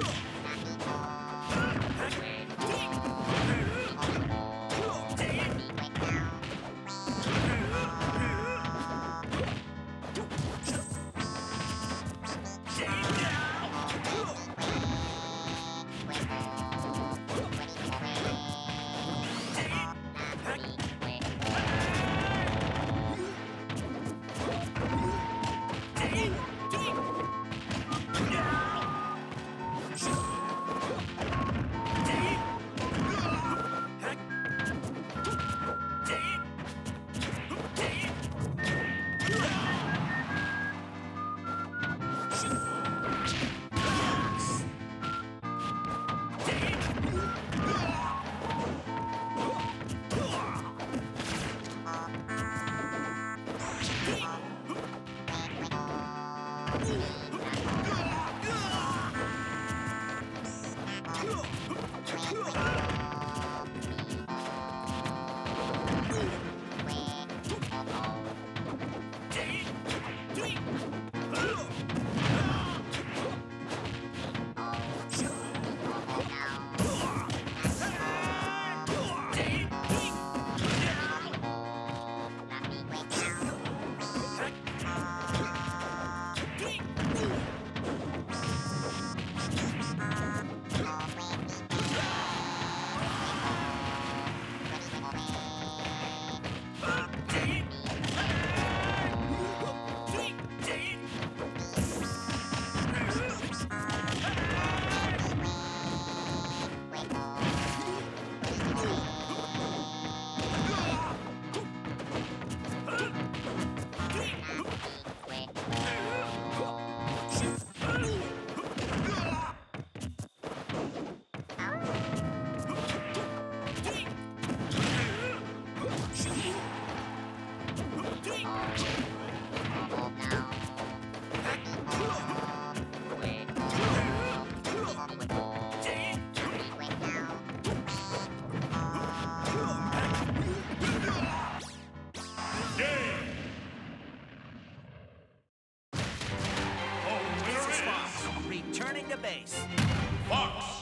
Woo! To base. Fox!